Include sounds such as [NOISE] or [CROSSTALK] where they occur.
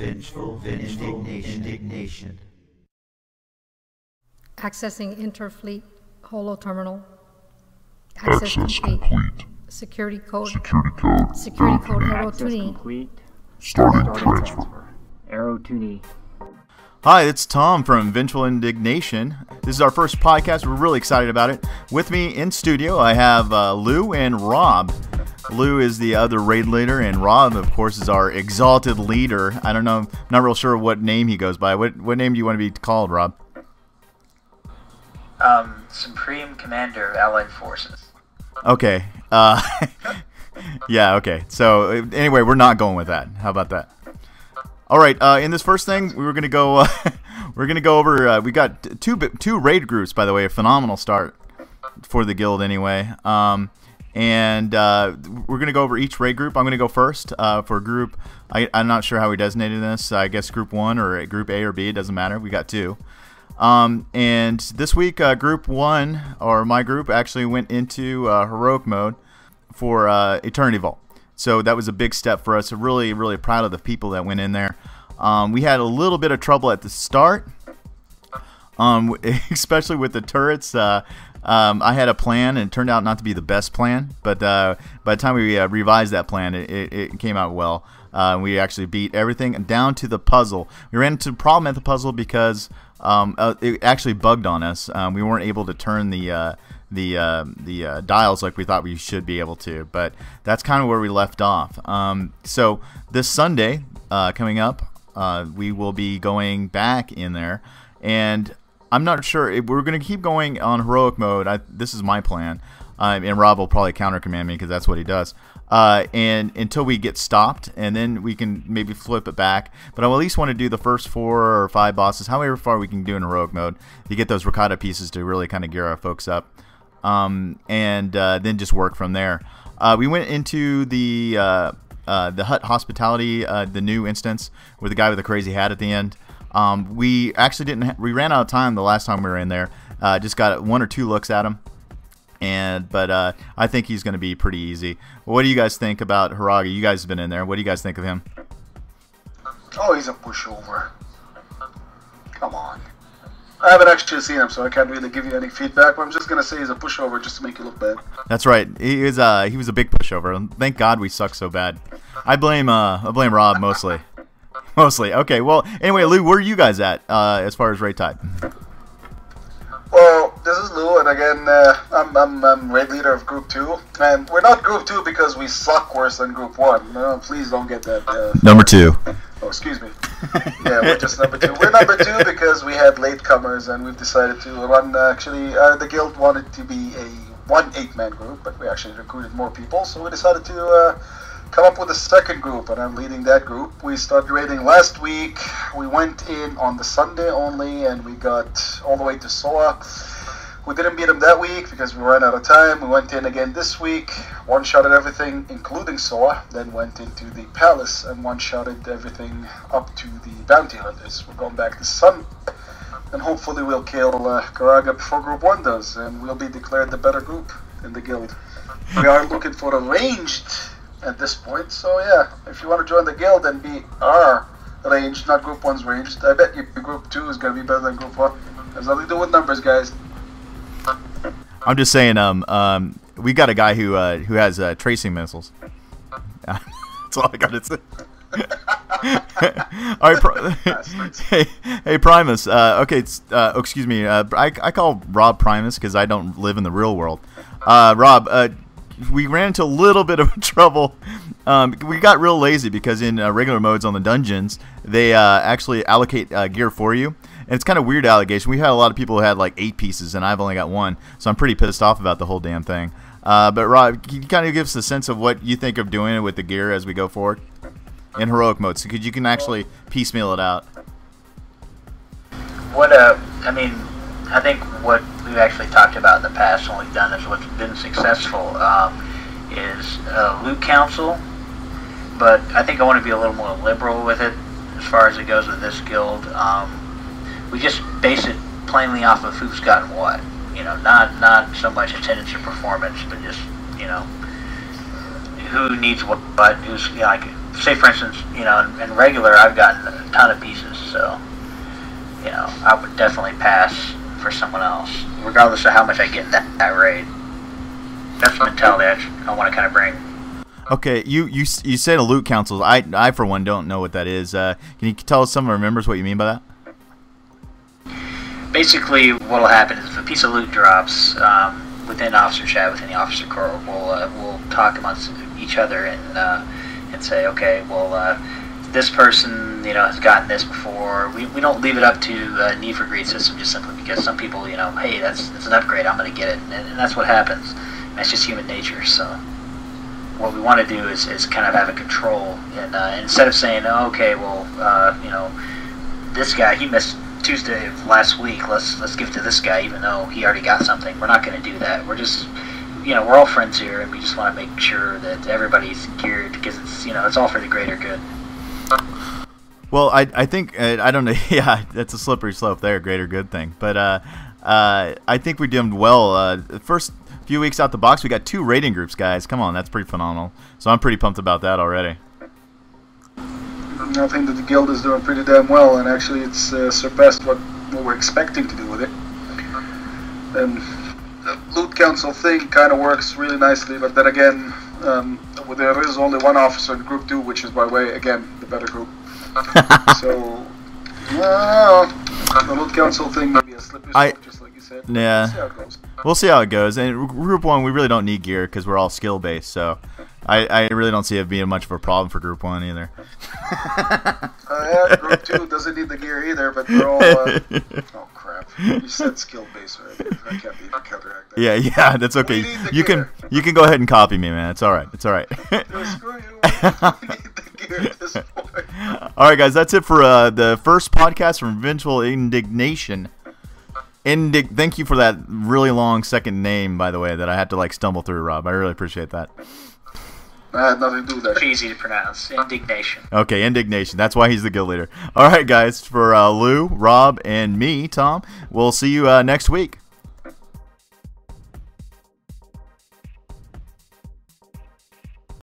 vengeful, indignation. indignation. Accessing Interfleet Holo Terminal. Access complete. Security code. Security code. Security code Arrow Access 2 complete. Starting Starting transfer. transfer. Arrow 2 Hi, it's Tom from Vengeful Indignation. This is our first podcast. We're really excited about it. With me in studio, I have uh, Lou and Rob. Lou is the other raid leader, and Rob, of course, is our exalted leader. I don't know, not real sure what name he goes by. What what name do you want to be called, Rob? Um, Supreme Commander of Allied Forces. Okay. Uh, [LAUGHS] yeah. Okay. So anyway, we're not going with that. How about that? All right. Uh, in this first thing, we were gonna go. Uh, [LAUGHS] we're gonna go over. Uh, we got two two raid groups, by the way. A phenomenal start for the guild, anyway. Um, and uh, we're gonna go over each raid group. I'm gonna go first uh, for group. I, I'm not sure how we designated this. I guess group one or group A or B. It doesn't matter. We got two. Um, and this week, uh, Group One, or my group, actually went into uh, heroic mode for uh, Eternity Vault. So that was a big step for us. Really, really proud of the people that went in there. Um, we had a little bit of trouble at the start, um, [LAUGHS] especially with the turrets. Uh, um, I had a plan, and it turned out not to be the best plan. But uh, by the time we uh, revised that plan, it, it, it came out well. Uh, we actually beat everything down to the puzzle. We ran into a problem at the puzzle because um, uh, it actually bugged on us. Um, we weren't able to turn the uh, the uh, the uh, dials like we thought we should be able to. But that's kind of where we left off. Um, so this Sunday uh, coming up, uh, we will be going back in there, and I'm not sure if we're going to keep going on heroic mode. I, this is my plan, um, and Rob will probably counter command me because that's what he does. Uh, and until we get stopped, and then we can maybe flip it back. But I at least want to do the first four or five bosses, however far we can do in heroic mode, to get those Rakata pieces to really kind of gear our folks up, um, and uh, then just work from there. Uh, we went into the uh, uh, the hut hospitality, the new instance with the guy with the crazy hat at the end. Um, we actually didn't. Ha- we ran out of time the last time we were in there. Uh, just got one or two looks at him, and but uh, I think he's going to be pretty easy. What do you guys think about Haragi? You guys have been in there. What do you guys think of him? Oh, he's a pushover. Come on. I haven't actually seen him, so I can't really give you any feedback. But I'm just gonna say he's a pushover just to make you look bad. That's right. He is. Uh, he was a big pushover. Thank God we suck so bad. I blame. Uh, I blame Rob mostly. [LAUGHS] mostly. Okay. Well. Anyway, Lou, where are you guys at uh, as far as rate type? Well, this is Lou, and again, uh, I'm, I'm, I'm raid leader of Group 2. And we're not Group 2 because we suck worse than Group 1. No, please don't get that. Uh, Number two. oh, excuse me. yeah, we're just number 2. We're number 2 because we had latecomers, and we've decided to run, uh, actually, uh, the guild wanted to be a one eight-man group, but we actually recruited more people, so we decided to uh, come up with a second group, and I'm leading that group. We started raiding last week. We went in on the Sunday only, and we got all the way to Soa. We didn't beat them that week because we ran out of time. We went in again this week, one shotted everything, including Soa, then went into the palace and one shotted everything up to the bounty hunters. We're going back to Sun, and hopefully we'll kill uh, Karagga before Group 1 does, and we'll be declared the better group in the guild. We are looking for a ranged at this point, so yeah, if you want to join the guild and be our ranged, not Group 1's ranged, I bet you Group 2 is going to be better than Group 1. Has nothing to do with numbers, guys. I'm just saying. Um. Um. We got a guy who uh, who has uh, tracing missiles. [LAUGHS] That's all I got to say. [LAUGHS] all right. Pri- [LAUGHS] hey, hey, Primus. Uh, okay. It's, uh, oh, excuse me. Uh, I, I call Rob Primus because I don't live in the real world. Uh, Rob, uh, we ran into a little bit of [LAUGHS] trouble. Um, we got real lazy because in uh, regular modes on the dungeons, they uh, actually allocate uh, gear for you. And it's kind of weird allocation. We had a lot of people who had like eight pieces, and I've only got one, so I'm pretty pissed off about the whole damn thing. Uh, but Rob, can you kind of give us a sense of what you think of doing it with the gear as we go forward in heroic mode, so could you can actually piecemeal it out? What uh, I mean, I think what we've actually talked about in the past, and we've done is what's been successful um, is uh, loot council. But I think I want to be a little more liberal with it as far as it goes with this guild. Um, we just base it plainly off of who's gotten what. You know, not not so much attendance or performance, but just you know who needs what, but who's you know, like say for instance, you know, in, in regular, I've gotten a ton of pieces, so you know, I would definitely pass for someone else, regardless of how much I get in that, that raid. That's the mentality I, I want to kind of bring. Okay, you you you said a loot council. I I for one don't know what that is. Uh, can you tell us some of our members what you mean by that? basically what'll happen is if a piece of loot drops um, within officer chat within the officer corps we'll uh, we'll talk amongst each other and uh, and say okay well uh, this person you know has gotten this before we, we don't leave it up to uh, need for greed system just simply because some people you know hey that's that's an upgrade I'm gonna get it and, and that's what happens that's just human nature so what we want to do is, is kind of have a control and uh, instead of saying oh, okay well uh, you know this guy he missed Tuesday of last week. Let's let's give to this guy, even though he already got something. We're not going to do that. We're just, you know, we're all friends here, and we just want to make sure that everybody's geared because it's you know it's all for the greater good. Well, I I think uh, I don't know. [LAUGHS] Yeah, that's a slippery slope there. Greater good thing, but uh, uh, I think we did well. Uh, the first few weeks out the box, we got two rating groups, guys. Come on, that's pretty phenomenal. So I'm pretty pumped about that already. I think that the guild is doing pretty damn well, and actually it's uh, surpassed what, what we're expecting to do with it. And the loot council thing kind of works really nicely, but then again, um, there is only one officer in group two, which is by the way again the better group. So, well, the loot council thing may be a slippery I- slope, just like you said. Yeah. See how it goes. We'll see how it goes. And group one, we really don't need gear because we're all skill based. So I, I really don't see it being much of a problem for group one either. Uh, yeah, group two doesn't need the gear either, but they're all. Uh, [LAUGHS] oh crap! You said skill based, right? I can't even counteract that. Yeah, yeah, [LAUGHS] that's okay. We need the You can you can go ahead and copy me, man. It's all right. It's all right. No, screw you. We need the gear at this point. [LAUGHS] All right, guys, that's it for uh, the first podcast from Vengeful Indignation. Indig- Thank you for that really long second name, by the way, that I had to like stumble through, Rob. I really appreciate that. I had nothing to do with that. Pretty easy to pronounce. Indignation. Okay, Indignation. That's why he's the guild leader. All right, guys, for uh, Lou, Rob, and me, Tom, we'll see you uh, next week.